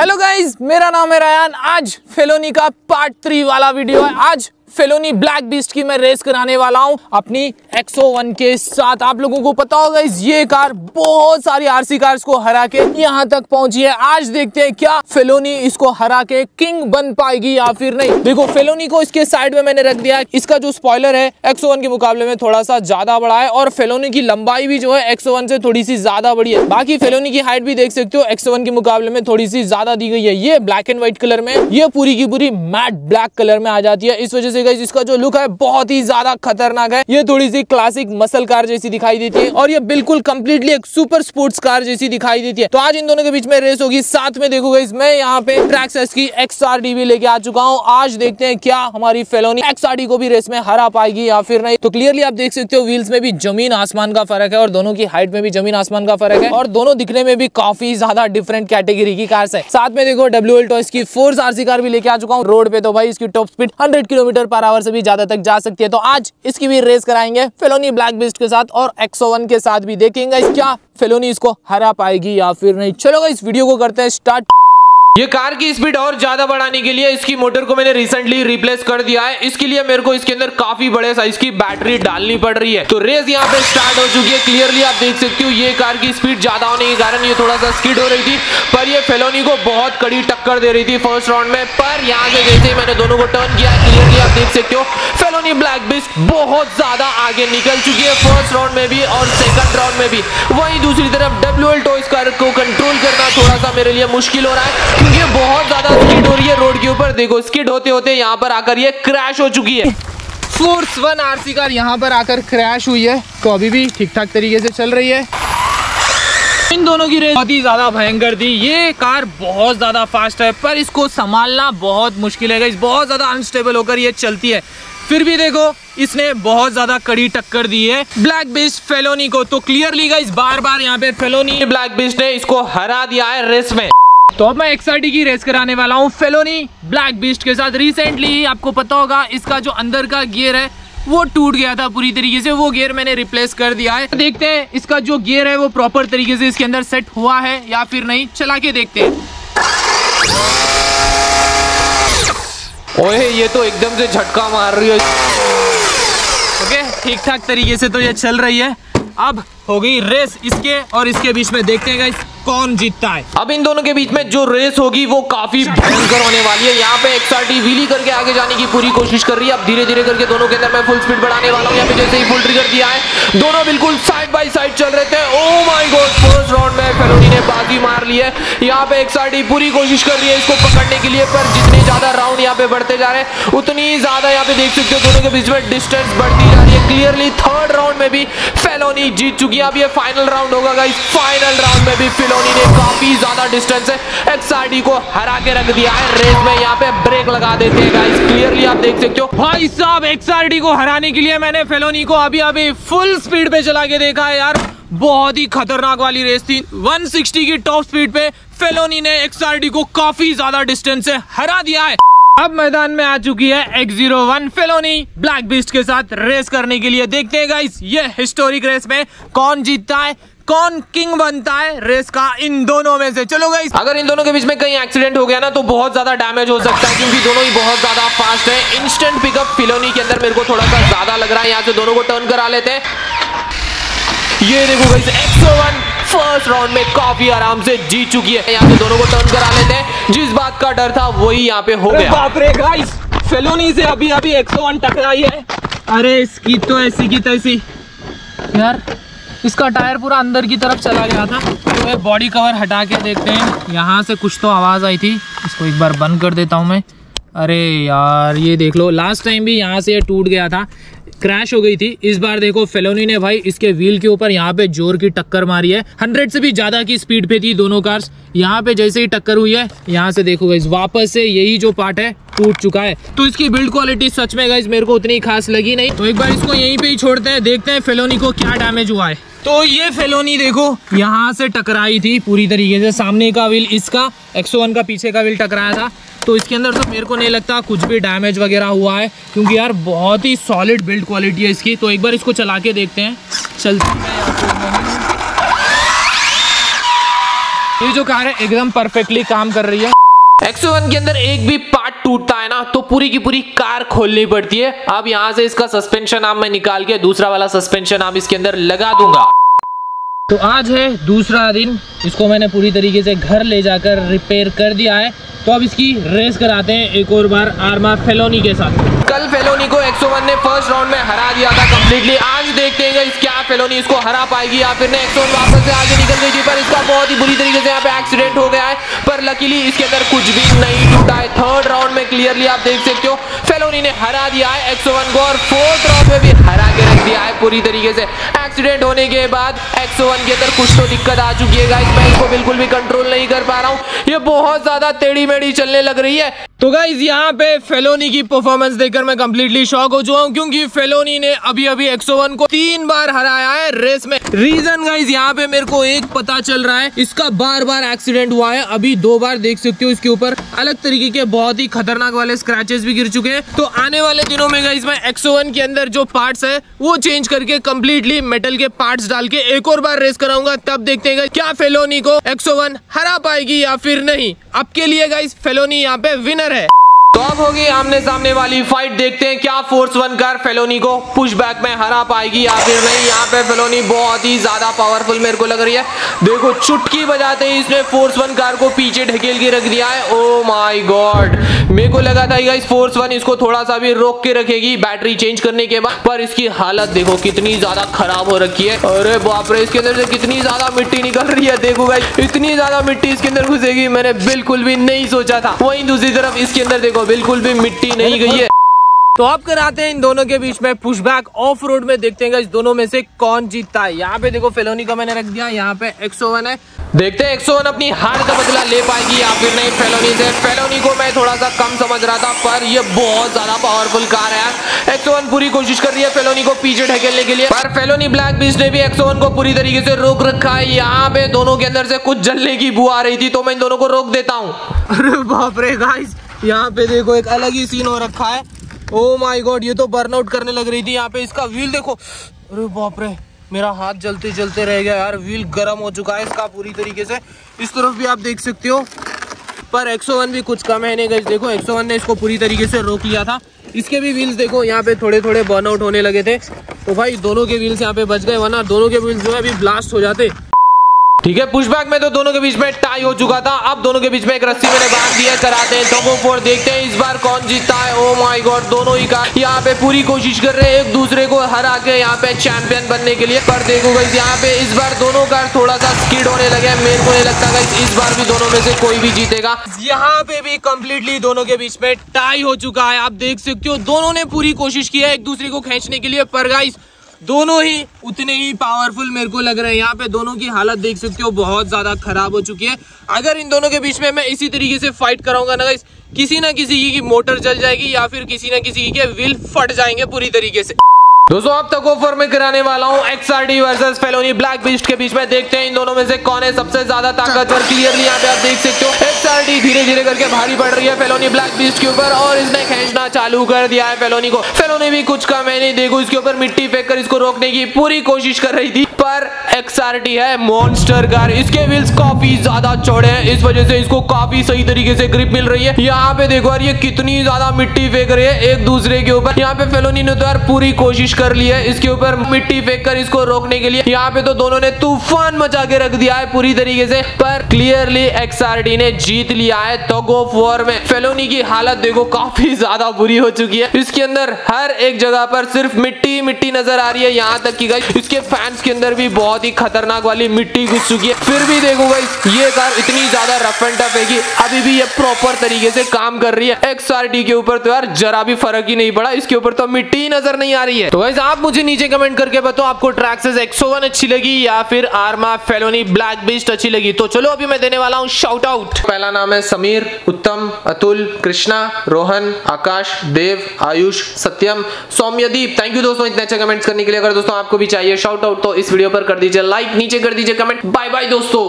Hello guys मेरा नाम है रायान आज फेलोनी का पार्ट थ्री वाला वीडियो है। आज फेलोनी ब्लैक बीस्ट की मैं रेस कराने वाला हूँ। अपनी एक्सो वन के साथ आप लोगों को पता होगा, इस ये कार, बहुत सारी आरसी कार्स को हरा के यहाँ तक पहुँची है। आज देखते हैं क्या फेलोनी इसको हरा के किंग बन पाएगी या फिर नहीं। देखो फेलोनी को इसके साइड में मैंने रख दिया इसका जो स्पॉयलर है एक्सो के मुकाबले में थोड़ा सा ज़्यादा बड़ा है और फेलोनी की लंबाई भी जो है एक्सो से थोड़ी सी ज़्यादा बड़ी है। बाकी फेलोनी की हाइट भी देख सकते हो एक्सो के मुकाबले में थोड़ी सी ज़्यादा दी गई है। ये ब्लैक एंड व्हाइट कलर में, ये पूरी की पूरी मैट ब्लैक कलर में आ जाती है। इस वजह से से गाइस इसका जो लुक है बहुत ही ज़्यादा खतरनाक है। ये थोड़ी सी क्लासिक मसल कार जैसी दिखाई देती है और ये बिल्कुल कंप्लीटली एक सुपर स्पोर्ट्स कार जैसी दिखाई देती है। तो आज इन दोनों के बीच में रेस होगी। साथ में देखो गाइस मैं यहाँ पे ट्रैक्स की एक्स लेके आ चुका हूँ। आज देखते हैं क्या हमारी फेलोनी एक्स को भी रेस में हरा पाएगी या फिर नहीं। तो क्लियरली आप देख सकते हो व्हील्स में भी ज़मीन आसमान का फ़र्क है और दोनों की हाइट में भी ज़मीन आसमान का फ़र्क है और दोनों दिखने में भी काफ़ी ज़्यादा डिफरेंट कैटेगरी की कार है। साथ में देखो डब्ल्यू एल की फोर्स आरसी कार भी लेके आ चुका हूँ। रोड पे तो भाई, इसकी top speed hundred kilometre per hour से भी ज़्यादा तक जा सकती है। तो आज इसकी भी रेस कराएँगे फिलोनी ब्लैक बिस्ट के साथ और एक्सो के साथ भी। देखेंगे क्या फिलोनी इसको हरा पाएगी या फिर नहीं। चलो इस वीडियो को करते हैं स्टार्ट ये कार की स्पीड और ज़्यादा बढ़ाने के लिए इसकी मोटर को मैंने रिसेंटली रिप्लेस कर दिया है। इसके लिए मेरे को इसके अंदर काफ़ी बड़े साइज़ की बैटरी डालनी पड़ रही है। तो रेस यहाँ पे स्टार्ट हो चुकी है। क्लियरली आप देख सकते हो, ये कार की स्पीड ज़्यादा होने के कारण ये थोड़ा सा स्किड हो रही थी, पर ये फेलोनी को बहुत कड़ी टक्कर दे रही थी फ़र्स्ट राउंड में। पर यहाँ से जैसे ही मैंने दोनों को टर्न किया क्लियरली आप देख सकते हो फेलोनी ब्लैक बिस्ट बहुत ज़्यादा आगे निकल चुकी है फ़र्स्ट राउंड में भी और सेकंड राउंड में भी। वही दूसरी तरफ़ डब्ल्यू एल टॉयस कार को कंट्रोल करना थोड़ा सा मेरे लिए मुश्किल हो रहा है। क्योंकि बहुत ज़्यादा स्किड हो रही है रोड के ऊपर। देखो स्किड होते होते यहाँ पर आकर ये क्रैश हो चुकी है। फोर्स वन आरसी कार यहाँ पर आकर क्रैश हुई है। तो अभी भी ठीक ठाक तरीके से चल रही है। इन दोनों की रेस बहुत ही ज़्यादा भयंकर थी। ये कार बहुत ज़्यादा फास्ट है पर इसको संभालना बहुत मुश्किल है बहुत ज़्यादा अनस्टेबल होकर ये चलती है। फिर भी देखो इसने बहुत ज़्यादा कड़ी टक्कर दी है। ब्लैक बिस्ट फेलोनी को तो क्लियरली गाइस बार बार यहाँ पे फेलोनी ब्लैक बिस्ट ने इसको हरा दिया है रेस में। तो अब मैं एक्साइटी की रेस कराने वाला हूँ। फेलोनी ब्लैक बिस्ट के साथ रिसेंटली आपको पता होगा इसका जो अंदर का गियर है वो टूट गया था पूरी तरीके से। वो गियर मैंने रिप्लेस कर दिया है। देखते हैं इसका जो गियर है वो प्रॉपर तरीके से इसके अंदर सेट हुआ है या फिर नहीं चला के देखते हैं। ओए ये तो एकदम से झटका मार रही है। ओके ठीक ठाक तरीके से तो ये चल रही है। अब हो गई रेस इसके और इसके बीच में देखते हैं कौन जीतता है? अब इन दोनों के बीच में जो रेस होगी, वो काफ़ी भयंकर होने वाली है। यहाँ पे एक्सआरटी व्हीली करके आगे जाने की पूरी कोशिश कर रही है। अब धीरे धीरे करके दोनों के अंदर मैं फुल स्पीड बढ़ाने वाला हूँ। यहाँ पे जैसे ही फुल ट्रिगर दिया है, दोनों बिल्कुल साइड बाई साइड चल रहे थे। Oh my god first round में फेलोनी ने बाजी मार ली है। यहाँ पे एक्सआरटी पूरी कोशिश कर रही है इसको पकड़ने के लिए, पर जितने ज़्यादा राउंड यहाँ पे बढ़ते जा रहे हैं, उतनी ज़्यादा यहाँ पे देख सकते हो दोनों के बीच में डिस्टेंस बढ़ती जा रही है। क्लियरली थर्ड राउंड में भी फेलोनी जीत चुकी है। अब ये फाइनल राउंड होगा फाइनल राउंड में भी फिलोनी ने काफ़ी ज़्यादा डिस्टेंस है। एक्सआरडी को हरा के रख दिया है। रेस में यहाँ पे ब्रेक लगा देते हैं गाइस क्लियरली आप देख सकते हो। भाई साहब एक्सआरडी को हराने के लिए मैंने फेलोनी को अभी अभी फुल स्पीड पे चला के देखा है यार। बहुत ही खतरनाक वाली रेस थी। 160 की टॉप स्पीड पे फेलोनी ने एक्सआरडी को काफ़ी ज़्यादा डिस्टेंस से हरा दिया है। अब मैदान में आ चुकी है X zero one felony black beast के साथ रेस करने के लिए देखते हैं गाइस ये हिस्टोरिक रेस में कौन जीतता है? कौन किंग बनता है रेस का इन दोनों में से? चलो गाइस अगर इन दोनों के बीच में कहीं एक्सीडेंट हो गया ना तो बहुत ज़्यादा डैमेज हो सकता है क्योंकि दोनों ही बहुत ज़्यादा फास्ट है। इंस्टेंट पिकअप फिलोनी के अंदर मेरे को थोड़ा सा ज़्यादा लग रहा है। यहाँ से दोनों को टर्न करा लेते हैं। ये देखो guys X O one first round में काफ़ी आराम से जीत चुकी है। यहाँ पे दोनों को टर्न करा लेते हैं। जिस बात का डर था वही यहाँ पे हो गया। बाप रे गाइस फेलोनी से अभी अभी 101 टकराई है। अरे इसकी तो ऐसी की तैसी। यार इसका टायर पूरा अंदर की तरफ़ चला गया था। तो मैं बॉडी कवर हटा के देखते हैं। यहाँ से कुछ तो आवाज़ आई थी। इसको एक बार बंद कर देता हूँ मैं। अरे यार, ये देख लो। लास्ट टाइम भी यहाँ से ये टूट गया था। क्रैश हो गई थी। इस बार देखो फेलोनी ने भाई इसके व्हील के ऊपर यहाँ पे ज़ोर की टक्कर मारी है। हंड्रेड से भी ज़्यादा की स्पीड पे थी दोनों कार्स यहाँ पे जैसे ही टक्कर हुई है, यहाँ से देखो गाइज़ वापस से यही जो पार्ट है, टूट चुका है। तो इसकी बिल्ड क्वालिटी सच में गाइज़ मेरे को उतनी खास लगी नहीं। तो एक बार इसको यहीं पे ही छोड़ते हैं, देखते हैं फेलोनी को क्या डैमेज हुआ है। तो ये फेलोनी देखो, यहाँ से टकराई थी पूरी तरीके से। सामने का व्हील इसका एक्सो का पीछे का व्हील टकराया था। तो इसके अंदर तो मेरे को नहीं लगता कुछ भी डैमेज वगैरह हुआ है, क्योंकि यार बहुत ही सॉलिड बिल्ड क्वालिटी है इसकी। तो एक बार इसको चला के देखते हैं। चलते हैं। ये जो कार है, एकदम परफेक्टली काम कर रही है। एक्सो वन के अंदर एक भी टूटता है ना तो पूरी की पूरी कार खोलनी पड़ती है। अब यहाँ से इसका सस्पेंशन आम मैं निकाल के, दूसरा वाला सस्पेंशन आम इसके अंदर लगा दूँगा। तो आज है दूसरा दिन, इसको मैंने पूरी तरीके से घर ले जाकर रिपेयर कर दिया है। तो अब इसकी रेस कराते हैं एक और बार आर्मा फेलोनी के साथ। कल फेलोनी को 101 ने फ़र्स्ट राउंड में हरा दिया था कंप्लीटली आज देखते हैं क्या फेलोनी इसको हरा पाएगी या फिर ने 101 वापस से आगे निकल गई थी, पर इसका बहुत ही बुरी तरीके से यहाँ पे एक्सीडेंट हो गया है। पर लकीली इसके अंदर कुछ भी नहीं टूटा है। थर्ड राउंड में क्लियरली आप देख सकते हो फेलोनी ने हरा दिया है एक्सोवन को और फोर्थ राउंड में भी हरा के रख दिया है पूरी तरीके से। एक्सीडेंट होने के बाद एक्सोवन के अंदर कुछ तो दिक्कत आ चुकी है मैं इसको बिल्कुल भी कंट्रोल नहीं कर पा रहा हूँ। ये बहुत ज़्यादा टेढ़ी मेढ़ी चलने लग रही है। तो गाइज़ यहाँ पे फेलोनी की परफॉर्मेंस देखकर मैं कंप्लीटली शॉक हो चुका हूँ, क्योंकि फेलोनी ने अभी अभी 101 को तीन बार हराया है रेस में। रीजन गाइज़ यहाँ पे मेरे को एक पता चल रहा है, इसका बार बार एक्सीडेंट हुआ है, अभी दो बार देख सकते हो इसके ऊपर। अलग तरीके के बहुत ही खतरनाक वाले स्क्रैचेस भी गिर चुके हैं। तो आने वाले दिनों में गाइज़ मैं एक्सोवन के अंदर जो पार्ट है, वो चेंज करके कम्प्लीटली मेटल के पार्ट डाल के एक और बार रेस कराऊँगा। तब देखते हैं क्या फेलोनी को एक्सोवन हरा पाएगी या फिर नहीं। आपके लिए गाइज़ फेलोनी यहाँ पे विनर है। तो अब होगी आमने सामने वाली फाइट देखते हैं क्या फोर्स वन कार फेलोनी को। पुश बैक में हरा पाएगी या फिर नहीं, यहाँ पे फेलोनी बहुत ही ज़्यादा पावरफुल मेरे को लग रही है। देखो, चुटकी बजाते ही इसने फोर्स वन कार को पीछे ढकेल के रख दिया है। ओ माय गॉड मेरे को लगा था गाइस फोर्स वन इसको थोड़ा सा भी रोक के रखेगी बैटरी चेंज करने के बाद। पर इसकी हालत देखो, कितनी ज़्यादा खराब हो रखी है। अरे बाप रे, इसके अंदर से कितनी ज़्यादा मिट्टी निकल रही है, देखो गाइस इतनी ज़्यादा मिट्टी इसके अंदर घुसेगी, मैंने बिल्कुल भी नहीं सोचा था। वहीं दूसरी तरफ़ इसके अंदर देखो बिल्कुल भी मिट्टी नहीं गई है। तो अब कराते हैं इन दोनों के बीच में पुशबैक ऑफ़ रोड में देखते हैं इस दोनों में से कौन जीतता है। यहाँ पे देखो फेलोनी का मैंने रख दिया यहाँ पे एक्सोवन है। देखते हैं एक्सोवन अपनी हार का बदला ले पाएगी या फिर नहीं फेलोनी से। फेलोनी को मैं थोड़ा सा कम समझ रहा था पर ये बहुत ज़्यादा पावरफुल कार है एक्सोवन पूरी कोशिश कर रही है फेलोनी को पीछे ढकेलने के लिए पर फेलोनी ब्लैक बीच ने भी एक्सोवन को पूरी तरीके से रोक रखा है। यहाँ पे दोनों के अंदर से कुछ जलने की बुआ आ रही थी तो मैं इन दोनों को रोक देता हूँ। अरे बाप रे गाइस यहाँ पे देखो एक अलग ही सीन हो रखा है। ओ माई गॉड ये तो बर्नआउट करने लग रही थी। यहाँ पे इसका व्हील देखो। अरे बाप रे, मेरा हाथ जलते जलते रह गया यार। व्हील गर्म हो चुका है इसका पूरी तरीके से। इस तरफ़ भी आप देख सकते हो। पर 101 भी कुछ कम है नहीं गई देखो 101 ने इसको पूरी तरीके से रोक लिया था। इसके भी व्हील्स देखो, यहाँ पे थोड़े थोड़े बर्नआउट होने लगे थे। तो भाई, दोनों के व्हील्स यहाँ पे बच गए, वरना दोनों के व्हील्स जो है अभी ब्लास्ट हो जाते। ठीक है पुशबैक में तो दोनों के बीच में टाई हो चुका था। अब दोनों के बीच में एक रस्सी मैंने बाँध दिया कराते हैं टोगो फोर देखते हैं इस बार कौन जीतता है। ओ माय गॉड दोनों ही कार यहाँ पे पूरी कोशिश कर रहे हैं एक दूसरे को हरा के यहाँ पे चैंपियन बनने के लिए। पर देखो गई यहाँ पे इस बार दोनों कार थोड़ा सा स्कीड होने लगे मेरे को नहीं लगता गई इस बार भी दोनों में से कोई भी जीतेगा। यहाँ पे भी कम्प्लीटली दोनों के बीच में टाई हो चुका है। आप देख सकते हो, दोनों ने पूरी कोशिश की है एक दूसरे को खींचने के लिए। पर गाइस दोनों ही उतने ही पावरफुल मेरे को लग रहे हैं। यहाँ पे दोनों की हालत देख सकते हो, बहुत ज़्यादा खराब हो चुकी है। अगर इन दोनों के बीच में मैं इसी तरीके से फाइट कराऊँगा ना इस किसी ना किसी की मोटर जल जाएगी या फिर किसी ना किसी के व्हील फट जाएँगे पूरी तरीके से। दोस्तों, अब तक ऑफ़र में कराने वाला हूँ XRD versus felony black beast के बीच में। देखते हैं इन दोनों में से कौन है सबसे ज़्यादा ताकतवर क्लियरली यहाँ पे आप देख सकते हो। एक्सआरडी धीरे धीरे करके भारी पड़ रही है फेलोनी ब्लैक बीस्ट के ऊपर और इसने खींचना चालू कर दिया है फेलोनी को। फेलोनी भी कुछ कम है, नहीं देखो इसके ऊपर मिट्टी फेंक कर इसको रोकने की पूरी कोशिश कर रही थी, पर एक्सआरडी है मॉन्स्टर कार इसके व्हील्स काफ़ी ज़्यादा चौड़े हैं, इस वजह से इसको काफ़ी सही तरीके से ग्रिप मिल रही है। यहाँ पे देखो यार, ये कितनी ज़्यादा मिट्टी फेंक रही है एक दूसरे के ऊपर। यहाँ पे फेलोनी ने तो यार पूरी कोशिश कर ली है इसके ऊपर मिट्टी फेंक कर इसको रोकने के लिए। यहाँ पे तो दोनों ने तूफ़ान मचा के रख दिया है पूरी तरीके से, पर क्लियरली एक्सआरडी ने जीत लिया है। तो गो फोर में। फेलोनी की हालत देखो, काफ़ी ज़्यादा बुरी हो चुकी है। इसके अंदर हर एक जगह पर सिर्फ़ मिट्टी मिट्टी नज़र आ रही है। यहाँ तक की गई इसके फैंस के अंदर भी बहुत ही खतरनाक वाली मिट्टी घुस चुकी है। फिर भी देखो गई ये कार इतनी ज़्यादा रफ एंड टफ है कि अभी भी ये प्रॉपर तरीके से काम कर रही है। एक्सआरडी के ऊपर तो यार जरा भी फ़र्क ही नहीं पड़ा। इसके ऊपर तो मिट्टी नज़र नहीं आ रही है। तो आप मुझे नीचे कमेंट करके बताओ, आपको ट्रैक्सेस एक्सोवन अच्छी लगी या फिर आर्मा फेलोनी ब्लैक बिस्ट अच्छी लगी? तो चलो, अभी मैं देने वाला हूँ शाउट आउट पहला नाम है समीर, उत्तम, अतुल, कृष्णा, रोहन, आकाश, देव, आयुष, सत्यम, सौम्यदीप। थैंक यू दोस्तों इतने अच्छे कमेंट्स करने के लिए। अगर दोस्तों आपको भी चाहिए शाउट आउट तो इस वीडियो पर कर दीजिए लाइक नीचे कर दीजिए कमेंट बाय बाय दोस्तों।